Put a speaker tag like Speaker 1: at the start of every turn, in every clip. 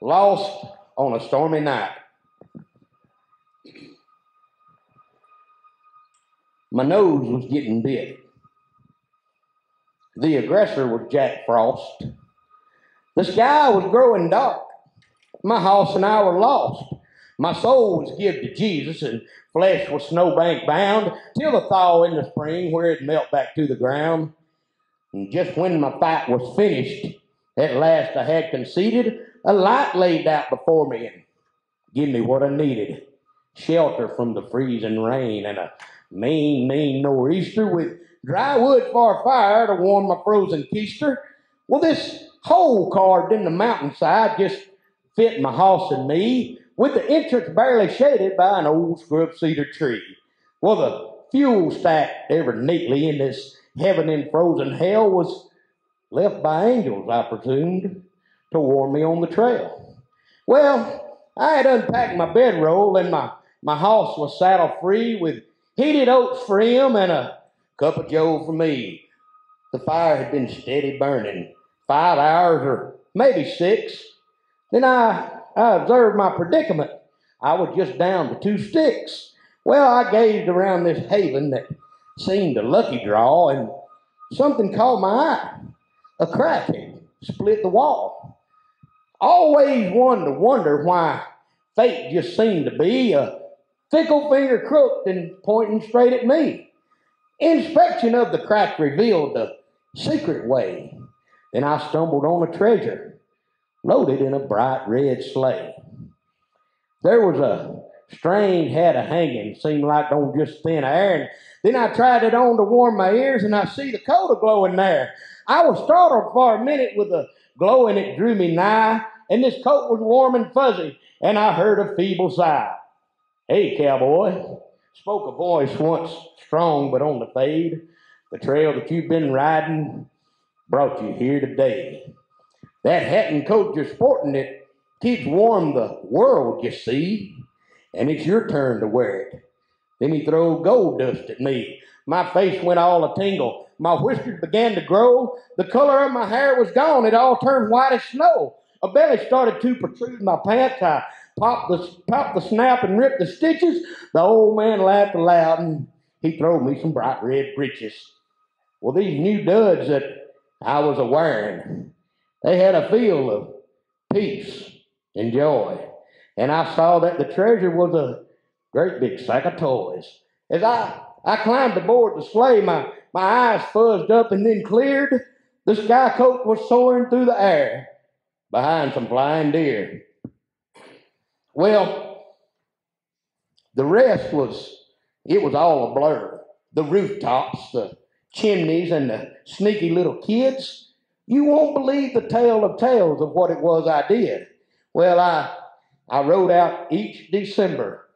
Speaker 1: Lost on a Stormy Night. My nose was getting bit. The aggressor was Jack Frost. The sky was growing dark. My house and I were lost. My soul was given to Jesus, and flesh was snowbank bound till the thaw in the spring where it melt back to the ground. And just when my fight was finished, at last I had conceded, a light laid out before me and give me what I needed. Shelter from the freezing rain and a mean, mean nor'easter with dry wood for a fire to warm my frozen keister. Well, this hole carved in the mountainside just fit my house and me, with the entrance barely shaded by an old scrub cedar tree. Well, the fuel stacked ever neatly in this heaven in frozen hell was left by angels, I presumed, to warm me on the trail. Well, I had unpacked my bedroll and my, my house was saddle free with heated oats for him and a cup of joe for me. The fire had been steady burning, five hours or maybe six. Then I, I observed my predicament. I was just down to two sticks. Well, I gazed around this haven that seemed a lucky draw, and something caught my eye. A crack had split the wall. Always one to wonder why fate just seemed to be a fickle finger crooked and pointing straight at me. Inspection of the crack revealed the secret way. Then I stumbled on a treasure loaded in a bright red sleigh. There was a strange hat of hanging, seemed like on just thin air, and then I tried it on to warm my ears, and I see the coat a glowing there. I was startled for a minute with the glow, and it drew me nigh, and this coat was warm and fuzzy, and I heard a feeble sigh. Hey, cowboy, spoke a voice once strong but on the fade. The trail that you've been riding brought you here today. That hat and coat you're sporting it keeps warm the world, you see, and it's your turn to wear it. Then he threw gold dust at me. My face went all a tingle. My whiskers began to grow. The color of my hair was gone. It all turned white as snow. A belly started to protrude my pants. I popped the, popped the snap and ripped the stitches. The old man laughed aloud and he threw me some bright red breeches. Well, these new duds that I was wearing, they had a feel of peace and joy. And I saw that the treasure was a great big sack of toys. As I, I climbed aboard the sleigh, my, my eyes fuzzed up and then cleared. The sky coat was soaring through the air behind some flying deer. Well, the rest was, it was all a blur. The rooftops, the chimneys, and the sneaky little kids. You won't believe the tale of tales of what it was I did. Well, I, I rode out each December,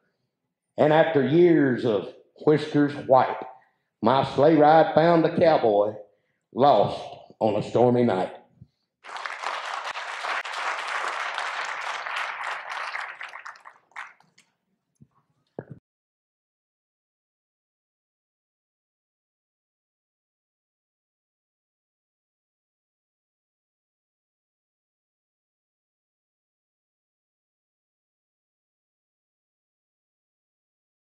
Speaker 1: and after years of whiskers white, my sleigh ride found the cowboy lost on a stormy night.